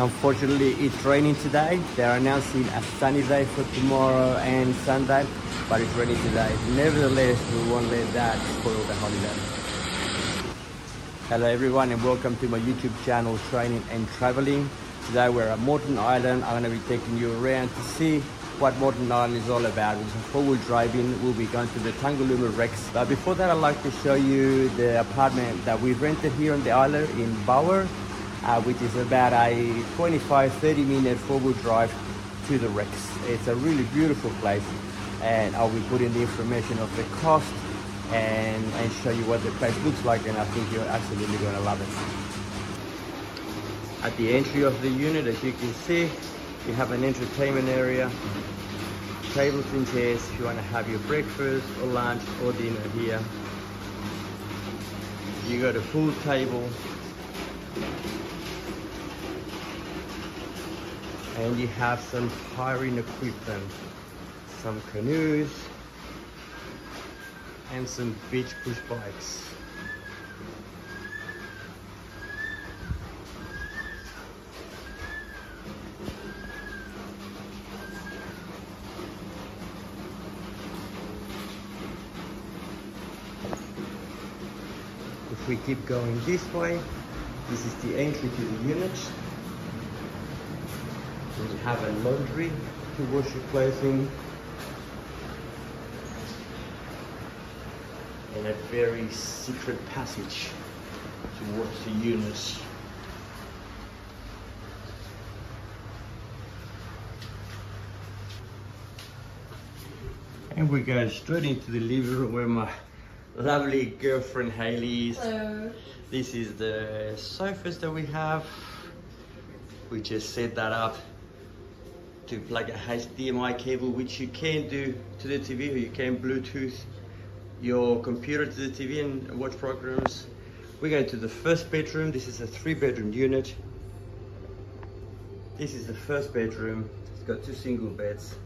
Unfortunately, it's raining today. They're announcing a sunny day for tomorrow and Sunday, but it's raining today. Nevertheless, we won't let that spoil the holiday. Hello everyone and welcome to my YouTube channel, Training and Traveling. Today we're at Moreton Island. I'm going to be taking you around to see what Moreton Island is all about. It's four-wheel driving. We'll be going to the Tangalooma Wrecks. But before that, I'd like to show you the apartment that we rented here on the island in Bulwer uh, which is about a 25 30 minute four-wheel drive to the Wrecks. It's a really beautiful place and I'll be putting the information of the cost and, and show you what the place looks like and I think you're absolutely going to love it. At the entry of the unit, as you can see, you have an entertainment area, tables and chairs if you want to have your breakfast or lunch or dinner here. You got a pool table, and you have some hiring equipment some canoes and some beach push bikes. If we keep going this way this is the entry to the unit we have a laundry to wash your clothes in. And a very secret passage towards the units. And we go straight into the living room where my lovely girlfriend Hayley is. Hello. This is the sofas that we have. We just set that up to plug a HDMI cable, which you can do to the TV, or you can Bluetooth your computer to the TV and watch programs. We're going to the first bedroom. This is a three bedroom unit. This is the first bedroom. It's got two single beds.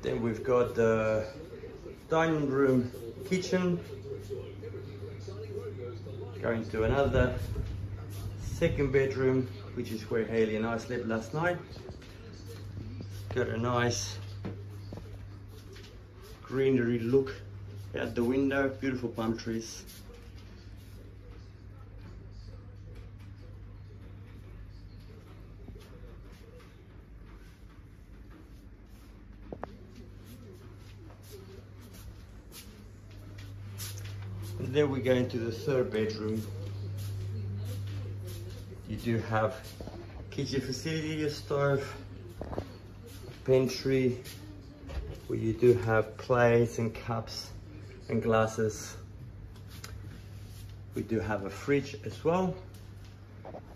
Then we've got the dining room kitchen. Going to another second bedroom, which is where Haley and I slept last night. Got a nice greenery look out the window, beautiful palm trees. And then we go into the third bedroom do have kitchen facility, a stove, pantry, where you do have plates and cups and glasses. We do have a fridge as well.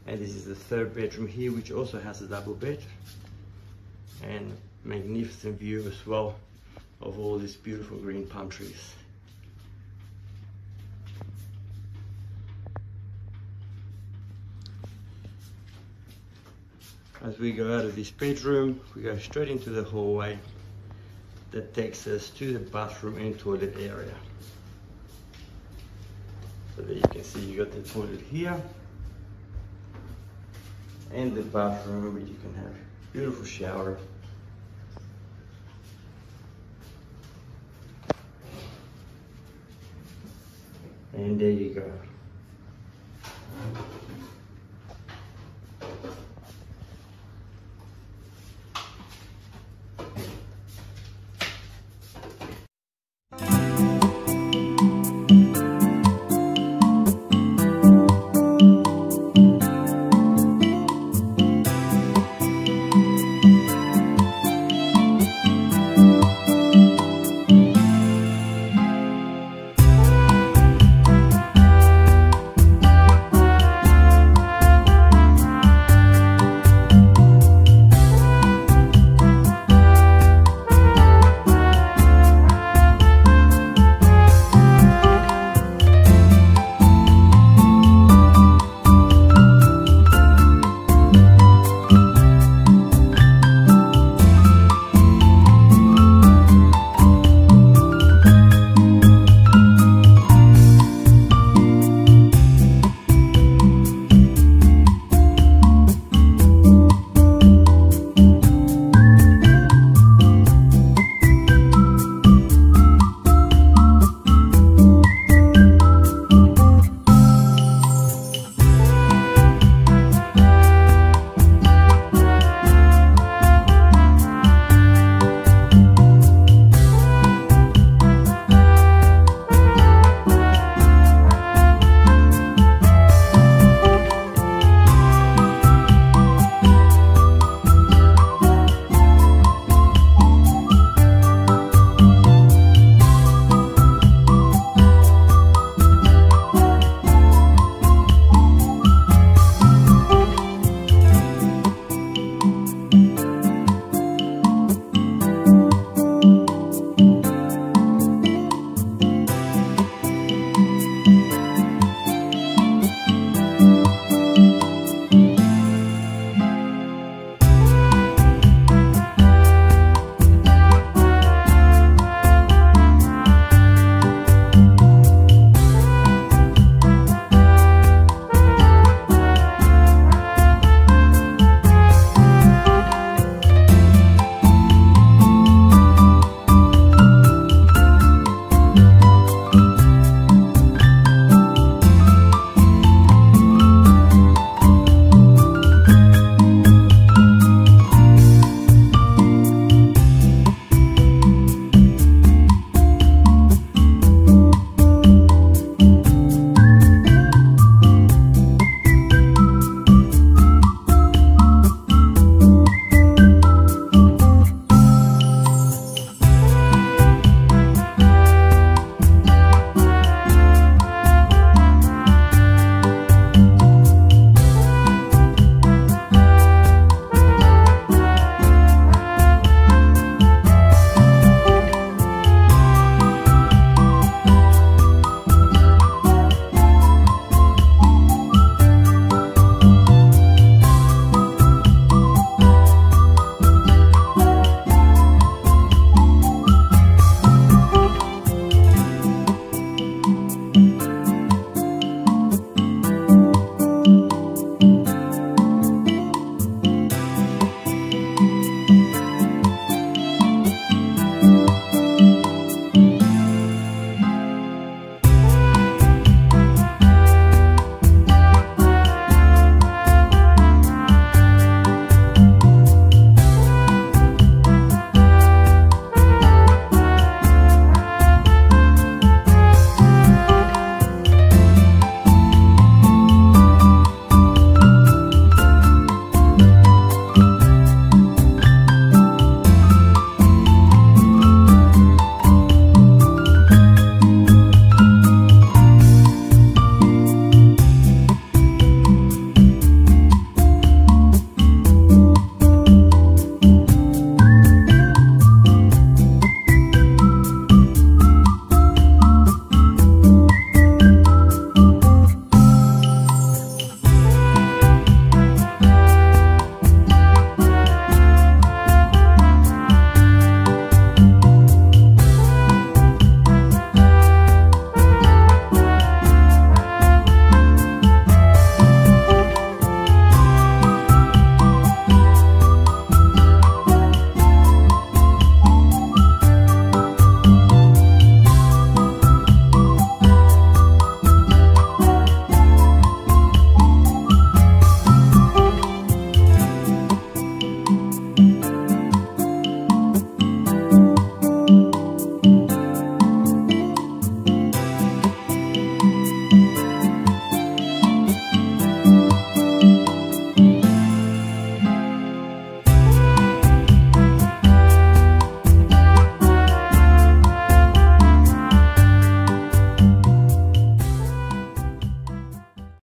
And this is the third bedroom here, which also has a double bed. And magnificent view as well of all these beautiful green palm trees. As we go out of this bedroom, we go straight into the hallway that takes us to the bathroom and toilet area. So there you can see you got the toilet here and the bathroom where you can have beautiful shower. And there you go.